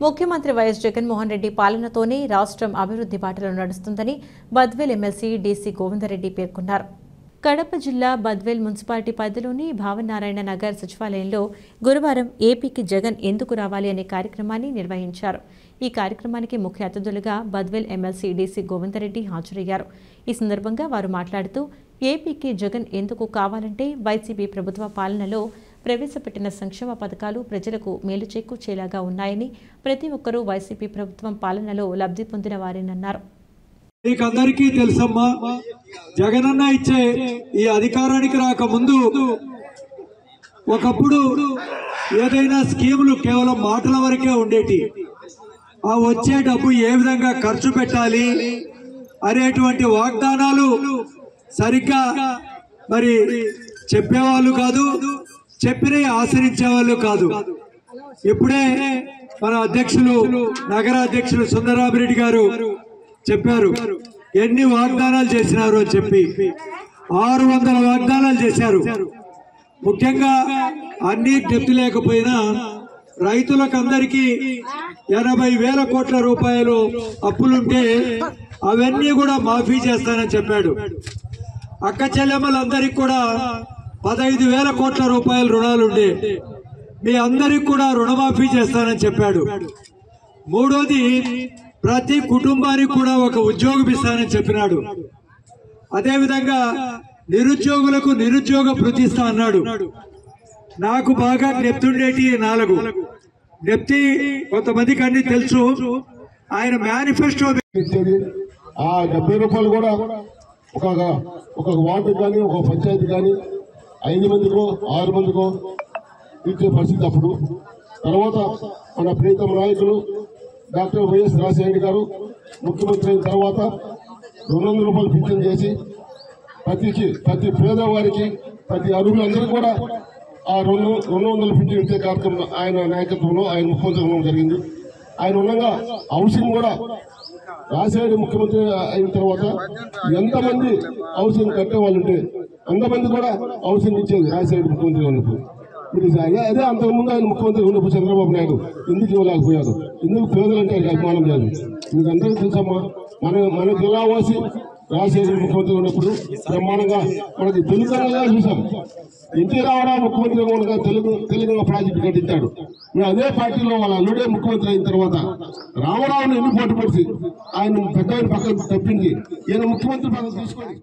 ముఖ్యమంత్రి వైఎస్ జగన్మోహన్ రెడ్డి పాలనతోనే రాష్ట్రం అభివృద్ధి బాటలో నడుస్తుందని బద్వేల్ ఎమ్మెల్సీ డీసీ గోవిందరెడ్డి పేర్కొన్నారు. కడప జిల్లా బద్వేల్ మున్సిపాలిటీ పరిధిలోని భావనారాయణ నగర్ సచివాలయంలో గురువారం ఏపీకి జగన్ ఎందుకు రావాలి అనే కార్యక్రమాన్ని నిర్వహించారు. ఈ కార్యక్రమానికి ముఖ్య అతిథులుగా బద్వేల్ ఎమ్మెల్సీ డీసీ గోవిందరెడ్డి హాజరయ్యారు. ఈ సందర్భంగా వారు మాట్లాడుతూ ఏపీకి జగన్ ఎందుకు కావాలంటే వైసీపీ ప్రభుత్వ పాలనలో ప్రవేశపెట్టిన సంక్షేమ పథకాలు ప్రజలకు మేలు చేకూర్చేలాగా ఉన్నాయని ప్రతి ఒక్కరూ వైసీపీ ప్రభుత్వం పాలనలో లబ్ధి పొందిన వారేనన్నారు మీకందరికీ తెలుసమ్మా జగనన్న ఇచ్చే ఈ అధికారానికి రాకముందు ఒకప్పుడు ఏదైనా స్కీములు కేవలం మాటల వరకే ఉండేటి. ఆ వచ్చే డబ్బు ఏ విధంగా ఖర్చు పెట్టాలి అనేటువంటి వాగ్దానాలు సరిగ్గా మరి చెప్పేవాళ్ళు కాదు. చెప్పినవి ఆచరించేవాళ్ళు కాదు. ఇప్పుడే మన అధ్యక్షులు నగర అధ్యక్షులు గారు చెప్పారు ఎన్ని వాగ్దానాలు చేసినారు అని చెప్పి. ఆరు వందల వాగ్దానాలు చేశారు. ముఖ్యంగా అన్ని డెప్త్ లేకపోయినా రైతులకు అందరికీ ఎనభై వేల కోట్ల రూపాయలు అప్పులుంటే అవన్నీ కూడా మాఫీ చేస్తానని చెప్పాడు. అక్క చెల్లెమ్మలందరికీ కూడా పదహైదు వేల కోట్ల రూపాయల రుణాలుండే మీ అందరికి కూడా రుణమాఫీ చేస్తానని చెప్పాడు. మూడోది ప్రతి కుటుంబానికి కూడా ఒక ఉద్యోగం ఇస్తానని చెప్పినాడు. అదేవిధంగా నిరుద్యోగులకు నిరుద్యోగ భృతి అన్నాడు. నాకు బాగా నెప్తుండేటి నాలుగు. నెప్తి కొంతమందికి అన్ని తెలుసు. ఆయన మేనిఫెస్టో ఆ డెబ్బై రూపాయలు కూడా ఒక ఒక వార్డు కానీ ఒక పంచాయతీ కానీ ఐదు మందికో ఆరు మందికో ఇచ్చే పరిస్థితి అప్పుడు. తర్వాత మన ప్రీతం నాయకులు డాక్టర్ వైఎస్ రాజశేఖర గారు ముఖ్యమంత్రి అయిన తర్వాత రెండు వందల రూపాయలు పింఛన్ చేసి ప్రతికి ప్రతి పేదవారికి ప్రతి అరుగులందరూ కూడా ఆ రెండు రెండు వందల పింఛన్ ఇచ్చే కార్యక్రమం ఆయన నాయకత్వంలో ఆయన ముఖ్యమంత్రి ఉండడం జరిగింది. ఆయన ఉండగా హౌసింగ్ కూడా రాజశేఖర ముఖ్యమంత్రి అయిన తర్వాత ఎంతమంది హౌసింగ్ కట్టే వాళ్ళు ఉంటే అంతమంది కూడా హౌసింగ్ ఇచ్చేది రాజశేఖర ముఖ్యమంత్రి ఉన్నప్పుడు. మీరు అదే అంతకుముందు ఆయన ముఖ్యమంత్రి ఉన్నప్పుడు చంద్రబాబు నాయుడు ఎందుకు ఇవ్వలేకపోయారు? ఎందుకు పేదలంటే ఆయనకి అభిమానం లేదు మీకు అందరికీ తెలుసమ్మా మన మన జిల్లా వాసి రాజశేఖర ముఖ్యమంత్రి ఉన్నప్పుడు బ్రహ్మాండంగా మనకి తెలుగుగా చూసాం? ఎన్టీ రామారావు ముఖ్యమంత్రి ఉండగా తెలుగు తెలుగు ప్రాజెక్టు కట్టించాడు. మేము అదే పార్టీలో వాళ్ళ అల్లుడే ముఖ్యమంత్రి అయిన తర్వాత రామారావుని ఎన్ని పోటీ పడిచి ఆయన పెద్ద పక్కన తప్పించి ఈయన ముఖ్యమంత్రి పదవి తీసుకొని